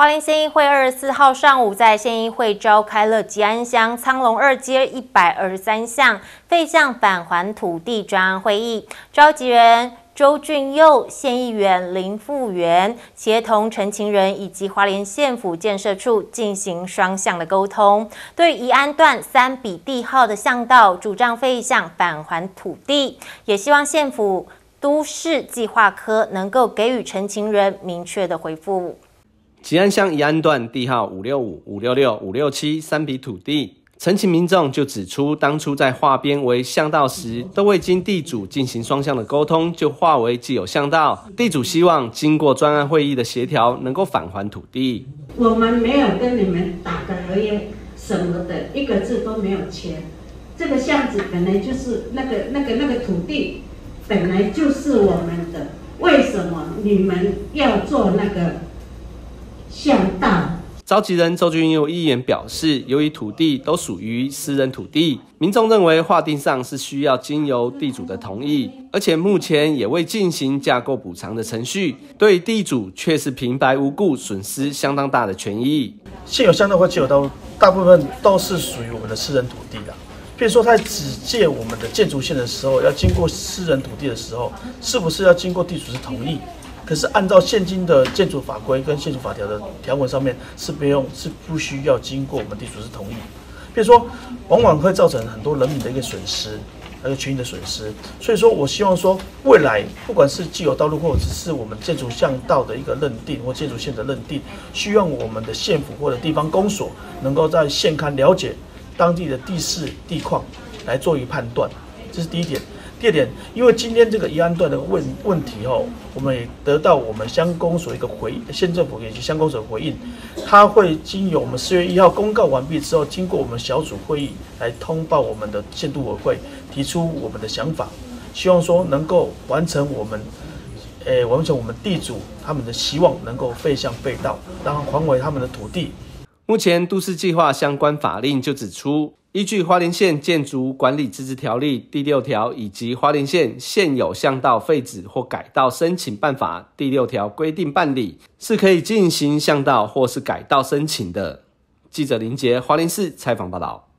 花莲县议会二十四号上午在县议会召开了吉安乡苍龙二街一百二十三项废项返还土地专案会议，召集人周俊佑、县议员林富元协同陈情人以及花莲县府建设处进行双向的沟通，对宜安段三笔地号的巷道主张废项返还土地，也希望县府都市计划科能够给予陈情人明确的回复。吉安乡宜安段地号五六五、五六六、五六七三笔土地，陈情民众就指出，当初在划边为巷道时，都未经地主进行双向的沟通，就划为既有巷道。地主希望经过专案会议的协调，能够返还土地。我们没有跟你们打的合约什么的，一个字都没有签。这个巷子本来就是那个那个那个土地，本来就是我们的，为什么你们要做那个？巷道。召集人周俊佑一言表示，由于土地都属于私人土地，民众认为划定上是需要经由地主的同意，而且目前也未进行架构补偿的程序，对地主却是平白无故损失相当大的权益。现有相当或既有都，大部分都是属于我们的私人土地的。比如说，他只借我们的建筑线的时候，要经过私人土地的时候，是不是要经过地主的同意？可是按照现今的建筑法规跟建筑法条的条文上面是不用是不需要经过我们地主是同意，比如说往往会造成很多人民的一个损失，还有权益的损失。所以说我希望说未来不管是既有道路或者是我们建筑巷道的一个认定或建筑线的认定，需要我们的县府或者地方公所能够在现刊了解当地的地势地况来做一判断，这是第一点。第二点，因为今天这个宜安段的问问题哦，我们也得到我们乡公所一个回，县政府以及乡公所回应，他会经由我们四月一号公告完毕之后，经过我们小组会议来通报我们的县督委会，提出我们的想法，希望说能够完成我们，诶，完成我们地主他们的希望，能够废向废道，然后还回他们的土地。目前都市计划相关法令就指出。依据花莲县建筑管理自治条例第六条以及花莲县现有巷道废止或改道申请办法第六条规定办理，是可以进行巷道或是改道申请的。记者林杰花莲市采访报道。